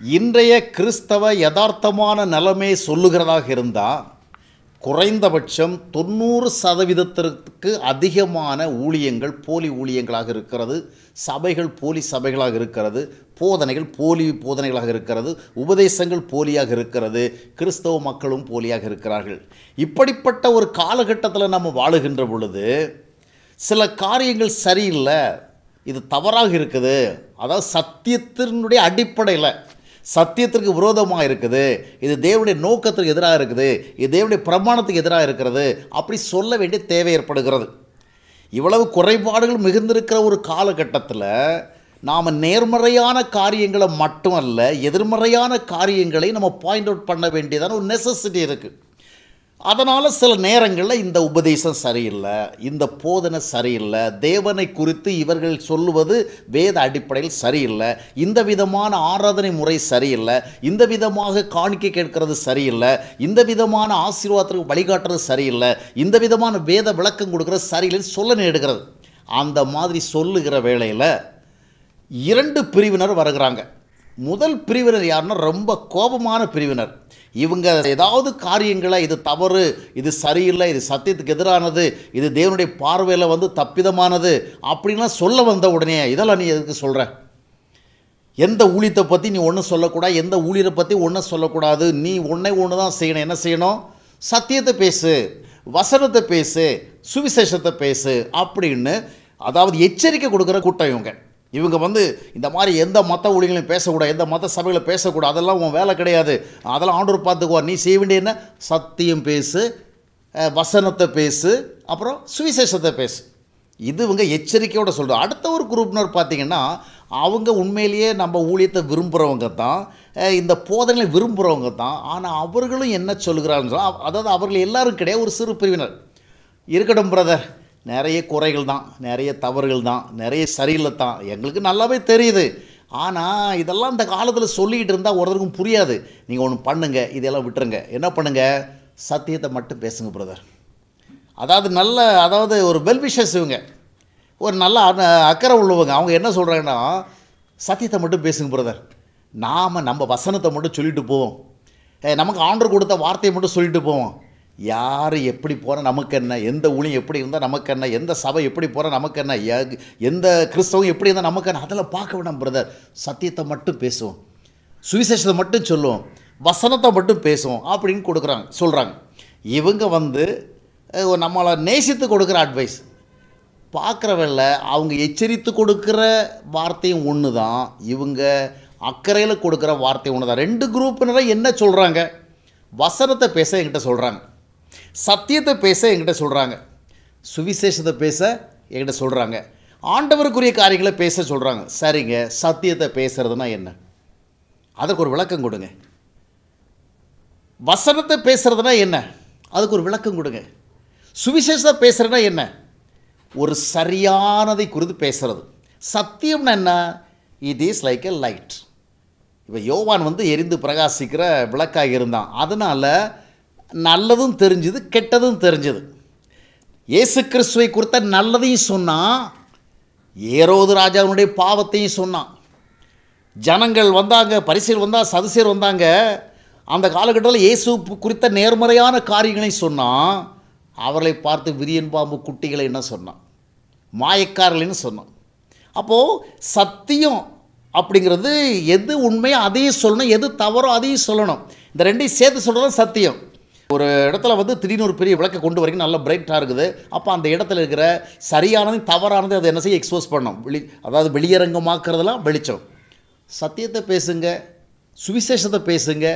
இன்றைய கிறிஸ்தவ யதார்த்தமான நிலைமை சொல்லுகிறதாக இருந்தால் குறைந்தபட்சம் தொண்ணூறு சதவீதத்திற்கு அதிகமான ஊழியங்கள் போலி ஊழியங்களாக இருக்கிறது சபைகள் போலி சபைகளாக இருக்கிறது போதனைகள் போலி போதனைகளாக இருக்கிறது உபதேசங்கள் போலியாக இருக்கிறது கிறிஸ்தவ மக்களும் போலியாக இருக்கிறார்கள். இப்படிப்பட்ட ஒரு காலகட்டத்தில் நம்ம வாழுகின்ற பொழுது சில காரியங்கள் சரியில்லை இது தவறாக இருக்குது. அதாவது சத்தியத்தினுடைய அடிப்படையில் சத்தியத்திற்கு விரோதமாக இருக்குது. இது தேவனுடைய நோக்கத்திற்கு எதிராக இருக்குது. இது தேவனுடைய பிரமாணத்துக்கு எதிராக இருக்கிறது. அப்படி சொல்ல வேண்டிய தேவை ஏற்படுகிறது. இவ்வளவு குறைபாடுகள் மிகுந்திருக்கிற ஒரு காலகட்டத்தில் நாம் நேர்மறையான காரியங்களை மட்டுமல்ல எதிர்மறையான காரியங்களை நம்ம பாயிண்ட் அவுட் பண்ண வேண்டியதான ஒரு நெசசிட்டி இருக்குது அதனால் சில நேரங்களில் இந்த உபதேசம் சரியில்லை இந்த போதனை சரியில்லை தேவனை குறித்து இவர்கள் சொல்லுவது வேத அடிப்படையில் சரியில்லை இந்த விதமான ஆராதனை முறை சரியில்லை இந்த விதமாக காணிக்கை கேட்கறது சரியில்லை இந்த விதமான ஆசீர்வாதத்துக்கு வழிகாட்டுறது சரியில்லை இந்த விதமான வேத விளக்கம் கொடுக்கறது சரியில்லைன்னு சொல்ல நேடுகிறது அந்த மாதிரி சொல்லுகிற வேளையில் இரண்டு பிரிவினர் வருகிறாங்க. முதல் பிரிவினர் யாருன்னா ரொம்ப கோபமான பிரிவினர். இவங்க ஏதாவது காரியங்களை இது தவறு இது சரியில்லை இது சத்தியத்துக்கு எதிரானது இது தேவனுடைய பார்வையில் வந்து தப்பிதமானது அப்படின்லாம் சொல்ல வந்த உடனே இதெல்லாம் நீ எதுக்கு சொல்கிற எந்த ஊழியத்தை பற்றி நீ ஒன்றும் சொல்லக்கூடாது எந்த ஊழியரை பற்றி ஒன்றும் சொல்லக்கூடாது நீ ஒன்றை ஒன்று தான் செய்யணும் என்ன செய்யணும்? சத்தியத்தை பேசு வசனத்தை பேசு சுவிசேஷத்தை பேசு அப்படின்னு அதாவது எச்சரிக்கை கொடுக்குற கூட்டம் இவங்க. இவங்க வந்து இந்த மாதிரி எந்த மத ஊழியங்களையும் பேசக்கூடாது எந்த மத சபைகளை பேசக்கூடாது அதெல்லாம் உன் வேலை கிடையாது. அதெல்லாம் ஆண்டவர் பார்த்துக்குவார். நீ செய்ய வேண்டிய என்ன? சத்தியம் பேசு வசனத்தை பேசு அப்புறம் சுவிசேஷத்தை பேசு. இது இவங்க எச்சரிக்கையோடு சொல்கிறோம் அடுத்த ஒரு குரூப்னர் பார்த்தீங்கன்னா அவங்க உண்மையிலேயே நம்ம ஊழியத்தை விரும்புகிறவங்க தான் இந்த போதனைகளை விரும்புகிறவங்க தான். ஆனால் அவர்களும் என்ன சொல்கிறாங்க அதாவது அவர்கள் எல்லாரும் கிடையாது ஒரு சிறு பிரிவினர். இருக்கட்டும் பிரதர் நிறைய குறைகள் தான் நிறைய தவறுகள் தான் நிறைய சரியில்லை தான். எங்களுக்கு நல்லாவே தெரியுது. ஆனால் இதெல்லாம் இந்த காலத்தில் சொல்லிக்கிட்டு இருந்தால் ஒருத்தருக்கும் புரியாது. நீங்கள் ஒன்று பண்ணுங்க இதெல்லாம் விட்டுருங்க. என்ன பண்ணுங்க? சத்தியத்தை மட்டும் பேசுங்க பிரதர் அதாவது நல்ல அதாவது ஒரு வெல்விஷஸ் இவங்க. ஒரு நல்ல அக்கறை உள்ளவங்க. அவங்க என்ன சொல்கிறாங்கன்னா சத்தியத்தை மட்டும் பேசுங்க பிரதர் நாம் நம்ம வசனத்தை மட்டும் சொல்லிட்டு போவோம். நமக்கு ஆண்டர் கொடுத்த வார்த்தையை மட்டும் சொல்லிட்டு போவோம். யார் எப்படி போகிற நமக்கு என்ன? எந்த ஊழியம் எப்படி இருந்தால் நமக்கு என்ன? எந்த சபை எப்படி போகிற நமக்கு என்ன? எந்த கிறிஸ்தவம் எப்படி இருந்தால் நமக்கு என்ன? அதெல்லாம் பார்க்க வேணாம் பிரதர் சத்தியத்தை மட்டும் பேசுவோம். சுவிசேஷத்தை மட்டும் சொல்லுவோம். வசனத்தை மட்டும் பேசுவோம் அப்படின்னு கொடுக்குறாங்க சொல்கிறாங்க இவங்க வந்து நம்மளை நேசித்து கொடுக்குற அட்வைஸ் பார்க்குறவல்ல அவங்க எச்சரித்து கொடுக்குற வார்த்தையும் ஒன்று தான் இவங்க அக்கறையில் கொடுக்குற வார்த்தை ஒன்று தான் ரெண்டு குரூப்பினரை என்ன சொல்கிறாங்க வசனத்தை பேச என்கிட்ட சொல்கிறாங்க சத்தியத்தை பேச எங்கிட்ட சொல்கிறாங்க சுவிசேஷத்தை பேச எங்கிட்ட சொல்கிறாங்க ஆண்டவருக்குரிய காரியங்களை பேச சொல்கிறாங்க சரிங்க சத்தியத்தை பேசுறதுனா என்ன? அதற்கு ஒரு விளக்கம் கொடுங்க. வசனத்தை பேசுகிறதுனா என்ன? அதுக்கு ஒரு விளக்கம் கொடுங்க. சுவிசேஷத்தை பேசுறதுனா என்ன? ஒரு சரியானதை குறித்து பேசுகிறது சத்தியம்னா என்ன? It is like a light இப்போ யோவான் வந்து எரிந்து பிரகாசிக்கிற விளக்காக இருந்தான். அதனால் நல்லதும் தெரிஞ்சுது கெட்டதும் தெரிஞ்சுது. இயேசு கிறிஸ்துவை குறித்த நல்லதையும் சொன்னான் ஏரோது ராஜாவினுடைய பாவத்தையும் சொன்னான். ஜனங்கள் வந்தாங்க பரிசில் வந்தால் சதுசியர் வந்தாங்க அந்த காலகட்டத்தில் இயேசு குறித்த நேர்மறையான காரியங்களையும் சொன்னான் அவர்களை பார்த்து விரியன் பாம்பு குட்டிகளை என்ன சொன்னான்? மாயக்காரர்கள்னு சொன்னான். அப்போது சத்தியம் அப்படிங்கிறது எது உண்மையோ அதையும் சொல்லணும் எது தவறோ அதையும் சொல்லணும். இந்த ரெண்டையும் சேர்த்து சொல்கிறது சத்தியம். ஒரு இடத்துல வந்து திடீர்னு ஒரு பெரிய விளக்கை கொண்டு வரைக்கும் நல்ல பிரைட்டாக இருக்குது. அப்போ அந்த இடத்துல இருக்கிற சரியானது தவறானது அதை என்ன செய்ய எக்ஸ்போஸ் பண்ணும். வெளி அதாவது வெளியரங்கமாக்குறதெல்லாம் வெளிச்சம். சத்தியத்தை பேசுங்க சுவிசேஷத்தை பேசுங்க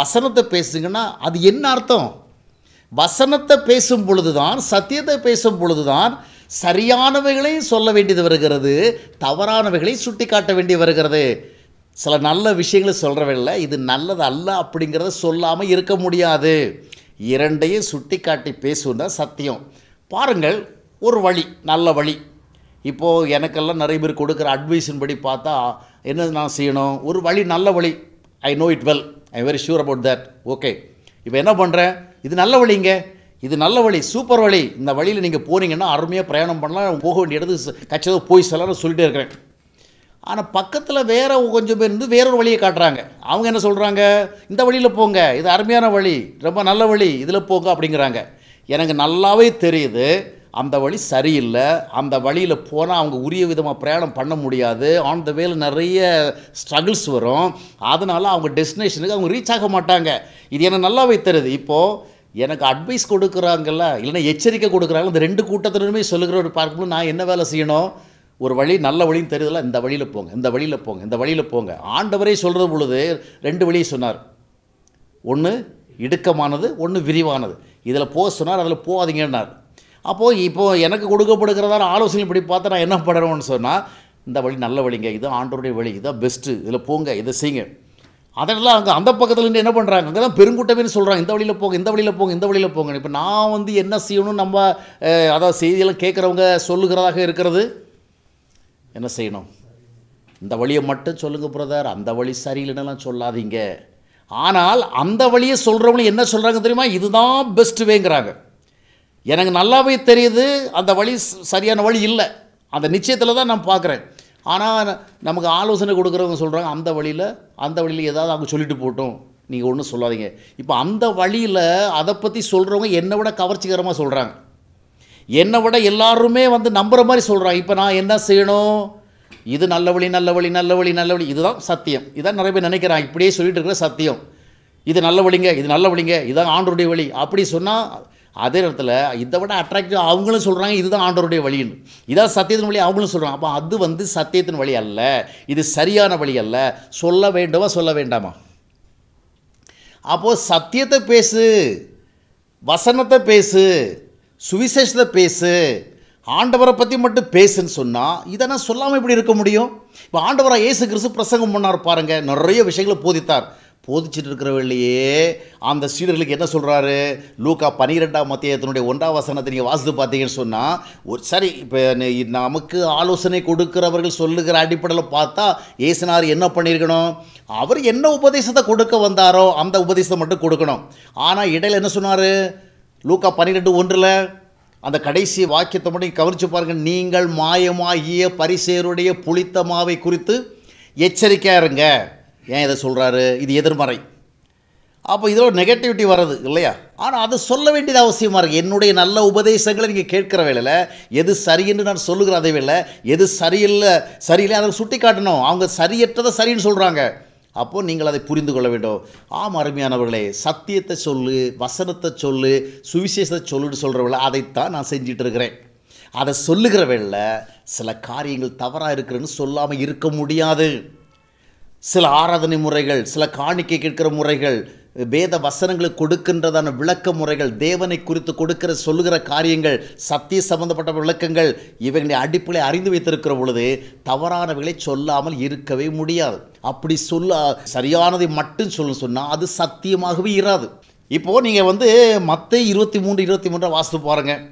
வசனத்தை பேசுங்கன்னா அது என்ன அர்த்தம்? வசனத்தை பேசும் பொழுதுதான் சத்தியத்தை பேசும் பொழுதுதான் சரியானவைகளையும் சொல்ல வேண்டியது வருகிறது தவறானவைகளையும் சுட்டி காட்ட வேண்டி வருகிறது. சில நல்ல விஷயங்களை சொல்கிறவில்லை இது நல்லது அல்ல அப்படிங்கிறத சொல்லாமல் இருக்க முடியாது. இரண்டையும் சுட்டி காட்டி பேசுன்னா சத்தியம். பாருங்கள் ஒரு வழி நல்ல வழி. இப்போது எனக்கெல்லாம் நிறைய பேர் கொடுக்குற அட்வைஸின் படி பார்த்தா என்ன நான் செய்யணும்? ஒரு வழி நல்ல வழி. I know it well I very sure about that okay இப்போ என்ன பண்ணுறேன் இது நல்ல வழிங்க இது நல்ல வழி சூப்பர் வழி. இந்த வழியில் நீங்கள் போனீங்கன்னா அருமையாக பிரயாணம் பண்ணலாம். போக வேண்டிய இடத்துக்கு கச்சதோ போய் சொல்லலாம் சொல்லிட்டே இருக்கிறேன். ஆனால் பக்கத்தில் வேறு கொஞ்சம் பேர் இருந்து வேறொரு வழியை காட்டுறாங்க. அவங்க என்ன சொல்கிறாங்க இந்த வழியில் போங்க. இது அருமையான வழி. ரொம்ப நல்ல வழி. இதில் போங்க அப்படிங்கிறாங்க. எனக்கு நல்லாவே தெரியுது. அந்த வழி சரியில்லை. அந்த வழியில் போனால் அவங்க உரிய விதமாக பிரயாணம் பண்ண முடியாது. ஆன் த வேல நிறைய ஸ்ட்ரகிள்ஸ் வரும். அதனால் அவங்க டெஸ்டினேஷனுக்கு அவங்க ரீச் ஆக மாட்டாங்க. இது எனக்கு நல்லாவே தெரியுது. இப்போது எனக்கு அட்வைஸ் கொடுக்குறாங்கல்ல இல்லைன்னா எச்சரிக்கை கொடுக்குறாங்க. இந்த ரெண்டு கூட்டத்தினருமே சொல்லுகிற ஒரு பார்க்கும்போது நான் என்ன வேலை செய்யணும்? ஒரு வழி நல்ல வழின்னு தெரியுதுல இந்த வழியில் போங்க இந்த வழியில் போங்க இந்த வழியில் போங்க. ஆண்டவரே சொல்கிற பொழுது ரெண்டு வழியை சொன்னார். ஒன்று இடுக்கமானது ஒன்று விரிவானது. இதில் போக சொன்னார் அதில் போகாதீங்கன்னார். அப்போது இப்போது எனக்கு கொடுக்கப்படுகிறதான ஆலோசனை இப்படி பார்த்தா நான் என்ன பண்ணுறோன்னு சொன்னால் இந்த வழி நல்ல வழிங்க இது ஆண்டவருடைய வழி இதான் பெஸ்ட்டு இதில் போங்க இதை செய்யுங்க. அதெல்லாம் அங்கே அந்த பக்கத்துலேருந்து என்ன பண்ணுறாங்க அங்கே தான் பெருங்கூட்டமே சொல்கிறாங்க இந்த வழியில் போங்க இந்த வழியில் போங்க இந்த வழியில் போங்க இப்போ நான் வந்து என்ன செய்யணும் நம்ம அதாவது செய்தியெல்லாம் கேட்குறவங்க சொல்லுகிறதாக இருக்கிறது? என்ன செய்யணும்? இந்த வழியை மட்டும் சொல்லுங்கள் பிரதர் அந்த வழி சரியில்லைன்னெல்லாம் சொல்லாதீங்க. ஆனால் அந்த வழியை சொல்கிறவங்க என்ன சொல்கிறாங்க தெரியுமா? இதுதான் பெஸ்ட் வேங்கிறாங்க எனக்கு நல்லாவே தெரியுது அந்த வழி சரியான வழி இல்லை. அந்த நிச்சயத்தில் தான் நான் பார்க்குறேன். ஆனால் நமக்கு ஆலோசனை கொடுக்குறவங்க சொல்கிறாங்க அந்த வழியில் அந்த வழியில் ஏதாவது அவங்க சொல்லிட்டு போட்டோம். நீங்கள் ஒன்றும் சொல்லாதீங்க. இப்போ அந்த வழியில் அதை பற்றி சொல்கிறவங்க என்னை விட கவர்ச்சிகரமாக சொல்கிறாங்க என்னை விட எல்லாருமே வந்து நம்புகிற மாதிரி சொல்கிறாங்க இப்போ நான் என்ன செய்யணும்? இது நல்ல வழி நல்ல வழி நல்ல வழி நல்ல வழி. இதுதான் சத்தியம். இதான் நிறைய பேர் நினைக்கிறாங்க. இப்படியே சொல்லிட்டு இருக்கிற சத்தியம். இது நல்ல வழிங்க இது நல்ல வழிங்க இதுதான் ஆண்டருடைய வழி. அப்படி சொன்னால் அதே நேரத்தில் இதை விட அட்ராக்டிவ் அவங்களும் சொல்கிறாங்க இதுதான் ஆண்டருடைய வழின்னு. இதான் சத்தியத்தின் வழி அவங்களும் சொல்கிறாங்க அப்போ அது வந்து சத்தியத்தின் வழி அல்ல. இது சரியான வழி அல்ல. சொல்ல வேண்டுமா சொல்ல வேண்டாமா? அப்போது சத்தியத்தை பேசு வசனத்தை பேசு. சுவிசேஷத்தை பேசு. ஆண்டவரை பற்றி மட்டும் பேசுன்னு சொன்னால் இதை நான் சொல்லாமல் இப்படி இருக்க முடியும்? இப்போ ஆண்டவராக இயேசு கிறிஸ்து பிரசங்கம் பண்ணார் பாருங்கள் நிறைய விஷயங்களை போதித்தார். போதிச்சுட்டு இருக்கிறவர்களையே அந்த சீடர்களுக்கு என்ன சொல்கிறாரு லூக்கா பனிரெண்டாம் மத்தியத்தினுடைய ஒன்றாம் வசனத்தை நீங்கள் வாசித்து பார்த்தீங்கன்னு சொன்னால் ஒரு சரி இப்போ நமக்கு ஆலோசனை கொடுக்கிறவர்கள் சொல்லுகிற அடிப்படையில் பார்த்தா ஏசுனார் என்ன பண்ணியிருக்கணும்? அவர் என்ன உபதேசத்தை கொடுக்க வந்தாரோ அந்த உபதேசத்தை மட்டும் கொடுக்கணும். ஆனால் இடையில என்ன சொன்னார்? லூக்கா பன்னிரெண்டு ஒன்றில் அந்த கடைசி வாக்கியத்தை மட்டும் கவனித்து பாருங்கள் நீங்கள் மாயமாகிய பரிசேருடைய புளித்த மாவை குறித்து எச்சரிக்கையாக இருங்க. ஏன் இதை சொல்கிறாரு இது எதிர்மறை. அப்போ இதில் ஒரு நெகட்டிவிட்டி வர்றது இல்லையா? ஆனால் அதை சொல்ல வேண்டியது அவசியமாக இருக்குது என்னுடைய நல்ல உபதேசங்களை நீங்கள் கேட்குற வேலையில் எது சரின்னு நான் சொல்லுகிற அதே வேலை எது சரியில்லை சரியில்லை அதை சுட்டி காட்டணும் அவங்க சரியற்றதை சரின்னு சொல்கிறாங்க அப்போது நீங்கள் அதை புரிந்து கொள்ள வேண்டும். ஆம் அருமையானவர்களே சத்தியத்தை சொல்லு வசனத்தை சொல்லு சுவிசேஷத்தை சொல்லுன்னு சொல்கிறவங்கள அதைத்தான் நான் செஞ்சிட்டு இருக்கிறேன். அதை சொல்லுகிற வேளையில் சில காரியங்கள் தவறாக இருக்கிறேன்னு சொல்லாமல் இருக்க முடியாது. சில ஆராதனை முறைகள் சில காணிக்கை கேட்கிற முறைகள் வேத வசனங்களுக்கு கொடுக்கின்றதான விளக்க முறைகள் தேவனை குறித்து கொடுக்கிற சொல்லுகிற காரியங்கள் சத்திய சம்பந்தப்பட்ட விளக்கங்கள் இவைகளை அடிப்படை அறிந்து வைத்திருக்கிற பொழுது தவறானவைகளை சொல்லாமல் இருக்கவே முடியாது. அப்படி சொல்ல சரியானதை மட்டும் சொல்ல சொன்னால் அது சத்தியமாகவே இராது. இப்போது நீங்கள் வந்து மற்ற இருபத்தி மூன்று இருபத்தி மூன்றை வாசித்து பாருங்கள்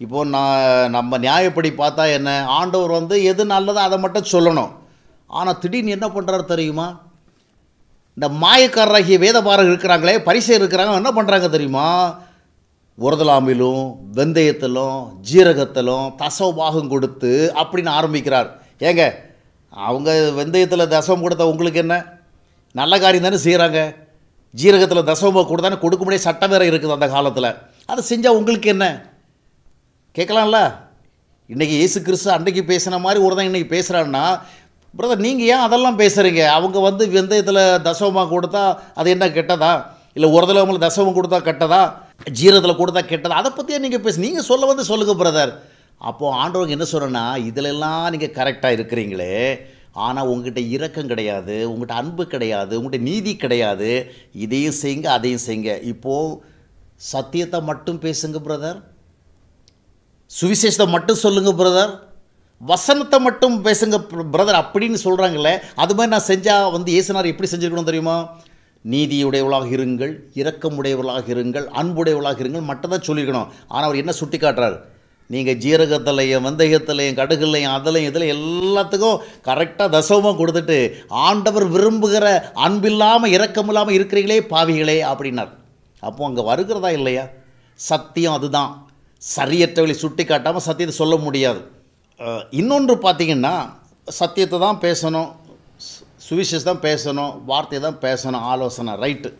இப்போது நான் நம்ம நியாயப்படி பார்த்தா என்ன? ஆண்டவர் வந்து எது நல்லதோ அதை மட்டும் சொல்லணும். ஆனால் திடீர்னு என்ன பண்ணுறாரு தெரியுமா? இந்த மாயக்காரராகிய வேதபாரர் இருக்கிறாங்களே பரிசை இருக்கிறாங்க என்ன பண்ணுறாங்க தெரியுமா? உரதலாமிலும் வெந்தயத்திலும் ஜீரகத்திலும் தசவபாகம் கொடுத்து அப்படின்னு ஆரம்பிக்கிறார். ஏங்க அவங்க வெந்தயத்தில் தசவம் கொடுத்த உங்களுக்கு என்ன? நல்ல காரியம் தானே செய்கிறாங்க ஜீரகத்தில் தசவம் கொடுத்தானே கொடுக்க முடியாத சட்டம் வேறு இருக்குது அந்த காலத்தில். அதை செஞ்சால் உங்களுக்கு என்ன? கேட்கலாம்ல? இன்றைக்கி இயேசு கிறிஸ்து அன்றைக்கு பேசின மாதிரி ஒரு தான் இன்றைக்கி பேசுகிறான்னா பிரதர் நீங்கள் ஏன் அதெல்லாம் பேசுகிறீங்க அவங்க வந்து வெந்தயத்தில் தசவமாக கொடுத்தா அது என்ன கெட்டதா? இல்லை ஒரு தடவை தசவம் கொடுத்தா கெட்டதா? ஜீரத்தில் கொடுத்தா கெட்டதா? அதை பற்றியே நீங்கள் பேசு நீங்கள் சொல்ல வந்து சொல்லுங்கள் பிரதர் அப்போது ஆண்டவங்க என்ன சொல்கிறேன்னா இதிலெல்லாம் நீங்கள் கரெக்டாக இருக்கிறீங்களே. ஆனால் உங்ககிட்ட இரக்கம் கிடையாது உங்கள்கிட்ட அன்பு கிடையாது உங்கள்கிட்ட நீதி கிடையாது. இதையும் செய்யுங்க அதையும் செய்யுங்க. இப்போது சத்தியத்தை மட்டும் பேசுங்க பிரதர் சுவிசேஷத்தை மட்டும் சொல்லுங்கள் பிரதர் வசனத்தை மட்டும் பேசுங்க பிரதர் அப்படின்னு சொல்கிறாங்களே அது மாதிரி நான் செஞ்சால் வந்து இயேசுனார் எப்படி செஞ்சுருக்கணும் தெரியுமா? நீதியுடையவளாக இருங்கள் இரக்கமுடையவளாக இருங்கள் அன்புடையவளாக இருங்கள் மட்டும் தான் சொல்லியிருக்கணும். ஆனால் அவர் என்ன சுட்டி காட்டுறாரு நீங்கள் ஜீரகத்திலையும் வெந்தயத்திலையும் கடுகுலையும் அதிலையும் இதில் எல்லாத்துக்கும் கரெக்டாக தசவமாக கொடுத்துட்டு ஆண்டவர் விரும்புகிற அன்பில்லாமல் இரக்கமில்லாமல் இருக்கிறீங்களே பாவிகளே அப்படின்னார். அப்போ அங்கே வருகிறதா இல்லையா? சத்தியம் அதுதான். சரியற்றவளை சுட்டி காட்டாமல் சத்தியத்தை சொல்ல முடியாது. இன்னொன்று பார்த்தீங்கன்னா சத்தியத்தை தான் பேசணும் சு- தான் பேசணும் வார்த்தையை தான் பேசணும் ஆலோசனை ரைட்டு.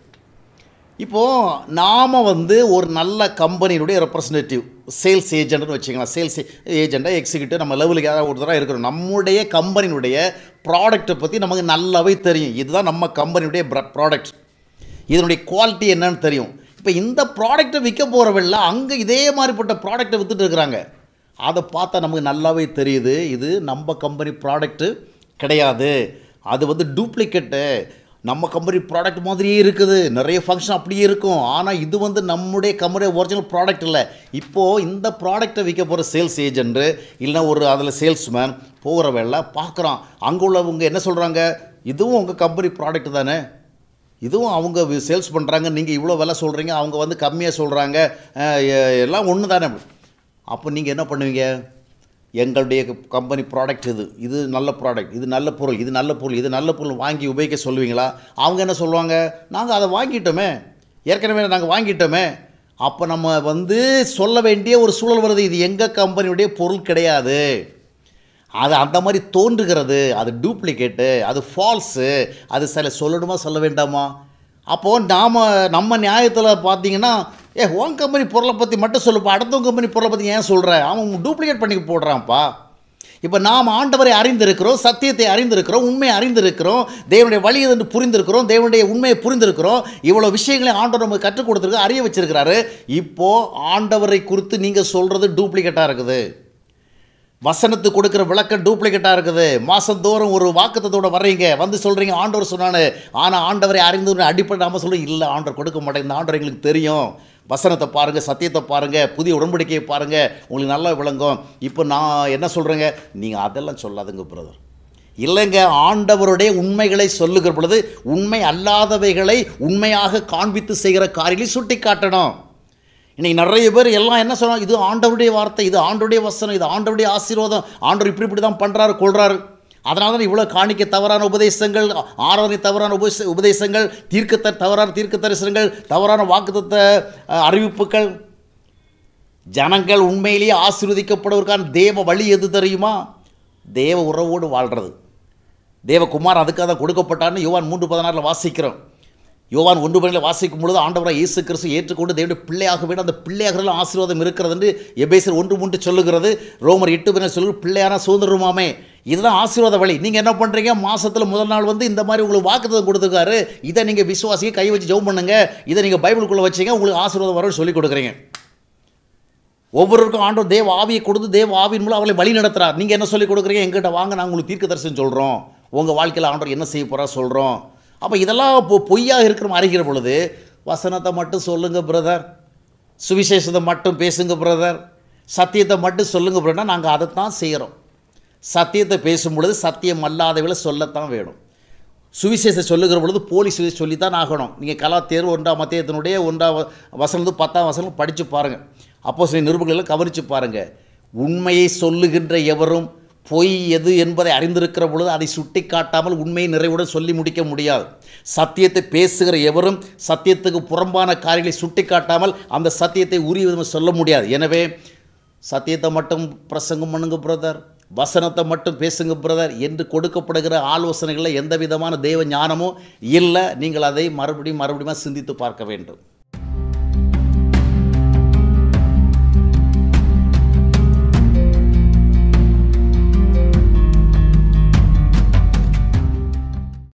இப்போது நாம் வந்து ஒரு நல்ல கம்பெனியினுடைய ரெப்ரசன்டேட்டிவ் சேல்ஸ் ஏஜென்ட்னு வச்சுக்கலாம் சேல்ஸ் ஏஜெண்ட்டாக எக்ஸிக்யூட்டிவ் நம்ம லெவலுக்கு யாராவது ஒருத்தராக இருக்கிறோம். நம்முடைய கம்பெனியினுடைய ப்ராடக்ட்டை பற்றி நமக்கு நல்லாவே தெரியும். இதுதான் நம்ம கம்பெனியுடைய ப்ராடக்ட் இதனுடைய குவாலிட்டி என்னன்னு தெரியும். இப்போ இந்த ப்ராடக்ட்டை விற்க போகிறவெல்லாம் அங்கே இதே மாதிரிப்பட்ட ப்ராடக்ட்டை விற்றுட்டு இருக்கிறாங்க. அதை பார்த்தா நமக்கு நல்லாவே தெரியுது. இது நம்ம கம்பெனி ப்ராடக்ட்டு கிடையாது. அது வந்து டூப்ளிகேட்டு நம்ம கம்பெனி ப்ராடக்ட் மாதிரியே இருக்குது. நிறைய ஃபங்க்ஷன் அப்படியே இருக்கும். ஆனால் இது வந்து நம்முடைய கம்பெனி ஒரிஜினல் ப்ராடக்ட் இல்லை. இப்போது இந்த ப்ராடக்ட்டை விற்க போகிற சேல்ஸ் ஏஜென்ட்டு இல்லைன்னா ஒரு அதில் சேல்ஸ்மேன் போகிற வேலை பார்க்குறான். அங்கே உள்ளவங்க என்ன சொல்கிறாங்க இதுவும் உங்கள் கம்பெனி ப்ராடக்ட் தானே? இதுவும் அவங்க சேல்ஸ் பண்ணுறாங்க நீங்கள் இவ்வளோ விலை சொல்கிறீங்க அவங்க வந்து கம்மியாக சொல்கிறாங்க எல்லாம் ஒன்று தானே அப்போ நீங்கள் என்ன பண்ணுவீங்க? எங்களுடைய கம்பெனி ப்ராடக்ட் இது. இது நல்ல ப்ராடக்ட் இது நல்ல பொருள். இது நல்ல பொருள். இது நல்ல பொருள் வாங்கி உபயோகிக்க சொல்லுவீங்களா? அவங்க என்ன சொல்லுவாங்க? நாங்கள் அதை வாங்கிட்டோமே. ஏற்கனவே நாங்கள் வாங்கிட்டோமே. அப்போ நம்ம வந்து சொல்ல வேண்டிய ஒரு சூழல் வருது. இது எங்கள் கம்பெனியுடைய பொருள் கிடையாது. அது அந்த மாதிரி தோன்றுகிறது. அது டூப்ளிகேட்டு அது ஃபால்ஸு அது சில சொல்லணுமா சொல்ல வேண்டாமா? அப்போது நாம் நம்ம நியாயத்தில் பார்த்தீங்கன்னா ஏ உன் கம்பெனி பொருளை பற்றி மட்டும் சொல்லுப்பா அடுத்தவங்க கம்பெனி பொருளை பற்றி ஏன் சொல்கிற அவன் டூப்ளிகேட் பண்ணி போடுறான்ப்பா. இப்போ நாம் ஆண்டவரை அறிந்திருக்கிறோம் சத்தியத்தை அறிந்திருக்கிறோம் உண்மையை அறிந்திருக்கிறோம் தேவனுடைய வழி என்று புரிந்திருக்கிறோம் தேவனுடைய உண்மையை புரிந்திருக்கிறோம் இவ்வளோ விஷயங்களை ஆண்டவர் நமக்கு கற்றுக் கொடுத்துருக்கு அறிய வச்சிருக்கிறாரு. இப்போது ஆண்டவரை குறித்து நீங்கள் சொல்கிறது டூப்ளிகேட்டாக இருக்குது. வசனத்து கொடுக்குற விளக்கம் டூப்ளிகேட்டாக இருக்குது. மாதந்தோறும் ஒரு வாக்குத்தத்தோட வர்றீங்க வந்து சொல்கிறீங்க ஆண்டவர் சொன்னான்னு ஆனால் ஆண்டவரை அறிந்து அடிப்படை நாம சொல்லுவோம் இல்லை ஆண்டவர் கொடுக்க மாட்டேங்குது இந்த ஆண்டவர் எங்களுக்கு தெரியும். வசனத்தை பாருங்கள் சத்தியத்தை பாருங்கள் புதிய உடன்படிக்கையை பாருங்கள் உங்களுக்கு நல்லா விளங்கும். இப்போ நான் என்ன சொல்கிறேங்க நீங்கள் அதெல்லாம் சொல்லாதுங்க பிரதர் இல்லைங்க ஆண்டவருடைய உண்மைகளை சொல்லுகிற பொழுது உண்மை அல்லாதவைகளை உண்மையாக காண்பித்து செய்கிற காரியங்களை சுட்டி காட்டணும் இன்றைக்கி நிறைய பேர் எல்லாம் என்ன சொல்றாங்க இது ஆண்டவருடைய வார்த்தை இது ஆண்டவருடைய வசனம் இது ஆண்டவருடைய ஆசீர்வாதம் ஆண்டவர் இப்படி இப்படி தான் பண்ணுறாரு கொள்கிறாரு அதனால தான் இவ்வளோ காணிக்க தவறான உபதேசங்கள் ஆராதனை தவறான உபதேச உபதேசங்கள் தீர்க்கத்த தவறான தீர்க்க தரிசனங்கள் தவறான வாக்குத்தத்த அறிவிப்புகள். ஜனங்கள் உண்மையிலேயே ஆசீர்வதிக்கப்படுவதற்கான தேவ வழி எது தெரியுமா? தேவ உறவோடு வாழ்கிறது தேவகுமார் அதுக்காக தான் கொடுக்கப்பட்டான்னு யோவான் மூன்று பதினாறில் வாசிக்கிறோம். யோவான் ஒன்று பதினில் வாசிக்கும் பொழுது ஆண்டவராக இயேசு கிறிஸ்து ஏற்றுக்கொண்டு தேவனுடைய பிள்ளையாக வேண்டும் அந்த பிள்ளையாக ஆசீர்வாதம் இருக்கிறது என்று எபேசர் ஒன்று மூன்று சொல்லுகிறது. ரோமர் எட்டு பின்னர் சொல்லுறது பிள்ளையான சுதந்திரமாமே இதுதான் ஆசீர்வாத வழி. நீங்கள் என்ன பண்ணுறீங்க மாதத்தில் முதல் நாள் வந்து இந்த மாதிரி உங்களுக்கு வாக்குத்தத்தம் கொடுத்துருக்காரு. இதை நீங்கள் விசுவாசிக்க கை வச்சு ஜெபம் பண்ணுங்க. இதை நீங்கள் பைபிளுக்குள்ளே வச்சீங்க உங்களுக்கு ஆசீர்வாதம் வரும்னு சொல்லி கொடுக்குறீங்க. ஒவ்வொருவருக்கும் ஆண்டவர் தேவ ஆவியை கொடுத்து தேவ ஆவியின் மூலம் அவளை வழி நடத்துகிறார் நீங்கள் என்ன சொல்லி கொடுக்குறீங்க? எங்கிட்ட வாங்க நாங்கள் உங்களுக்கு தீர்க்க தரிசனம் சொல்கிறோம் உங்கள் வாழ்க்கையில் ஆண்டவர் என்ன செய்ய போகிறா சொல்கிறோம் அப்போ இதெல்லாம் இப்போ பொய்யாக இருக்கிற அறிகிற பொழுது வசனத்தை மட்டும் சொல்லுங்கள் பிரதர் சுவிசேஷத்தை மட்டும் பேசுங்க பிரதர் சத்தியத்தை மட்டும் சொல்லுங்கள் பிரதர் நாங்கள் அதைத்தான் செய்கிறோம் சத்தியத்தை பேசும் பொழுது சத்தியம் அல்லாதவளை சொல்லத்தான் வேணும். சுவிசேஷத்தை சொல்லுகிற பொழுது போலி சுவிசேஷம் சொல்லித்தான் ஆகணும். நீங்கள் கலா தேர்வு ஒன்றாம் மத்தியத்தினுடைய ஒன்றாம் வசனம் பத்தாம் வசனம் படித்து பாருங்கள் அப்போ சில நிருபங்களை கவனித்து பாருங்கள் உண்மையை சொல்லுகின்ற எவரும் பொய் எது என்பதை அறிந்திருக்கிற பொழுது அதை சுட்டி காட்டாமல் உண்மையை நிறைவுடன் சொல்லி முடிக்க முடியாது. சத்தியத்தை பேசுகிற எவரும் சத்தியத்துக்கு புறம்பான காரியங்களை சுட்டி காட்டாமல் அந்த சத்தியத்தை உரிய விதமாக சொல்ல முடியாது. எனவே சத்தியத்தை மட்டும் பிரசங்கம் பண்ணுங்க பிரதர் வசனத்தை மட்டும் பேசுங்க பிரதர் என்று கொடுக்கப்படுகிற ஆலோசனைகளில் எந்த விதமான தெய்வ ஞானமும் இல்லை. நீங்கள் அதை மறுபடியும் மறுபடியும் சிந்தித்து பார்க்க வேண்டும்.